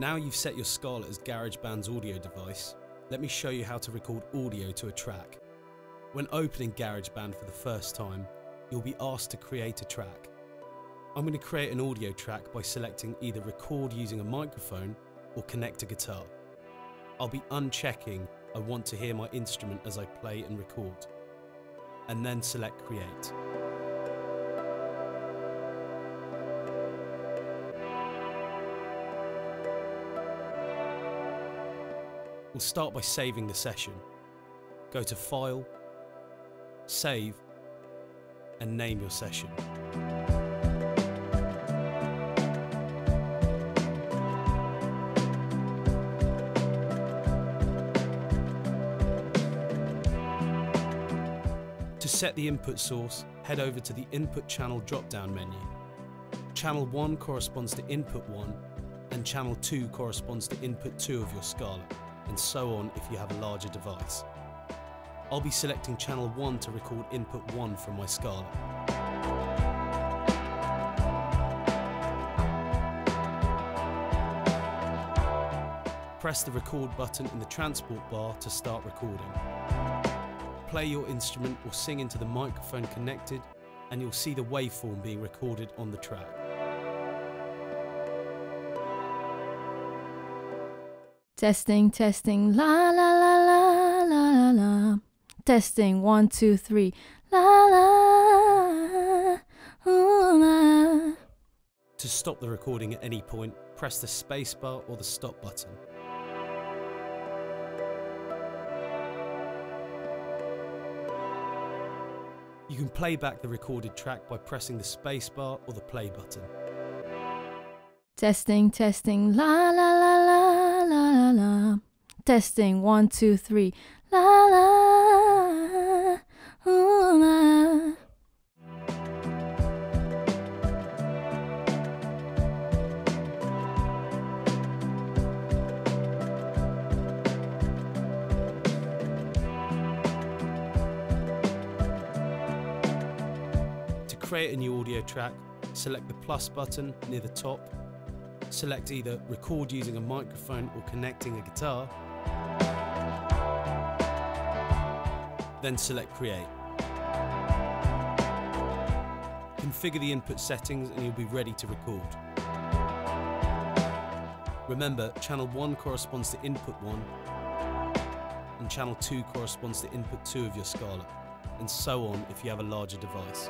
Now you've set your Scarlett as GarageBand's audio device, let me show you how to record audio to a track. When opening GarageBand for the first time, you'll be asked to create a track. I'm going to create an audio track by selecting either record using a microphone or connect a guitar. I'll be unchecking I want to hear my instrument as I play and record, and then select create. We'll start by saving the session. Go to File, Save, and name your session. To set the input source, head over to the Input Channel drop-down menu. Channel 1 corresponds to Input 1, and Channel 2 corresponds to Input 2 of your Scarlett, and so on if you have a larger device. I'll be selecting Channel 1 to record Input 1 from my Scarlett. Press the record button in the transport bar to start recording. Play your instrument or sing into the microphone connected and you'll see the waveform being recorded on the track. Testing, testing, la la la la la la la. Testing, one, two, three, la la. La. To stop the recording at any point, press the spacebar or the stop button. You can play back the recorded track by pressing the spacebar or the play button. Testing, testing, la la la la la la la. Testing, one, two, three, la la. La. To create a new audio track, select the plus button near the top, select either record using a microphone or connecting a guitar, then select create. Configure the input settings and you'll be ready to record. Remember, channel 1 corresponds to input 1 and channel 2 corresponds to input 2 of your Scarlett, and so on if you have a larger device.